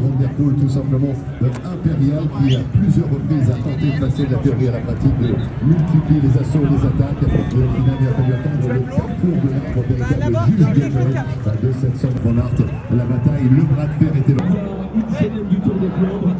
Van der Poel, tout simplement impérial, qui à plusieurs reprises a tenté de passer de la théorie à la pratique, de multiplier les assauts, les attaques. Et au final, il a fallu attendre le carrefour de l'arbre véritable Jules Biagel de 700 Van Aert. La bataille, le bras de fer était là. Une du Tour des Flandres.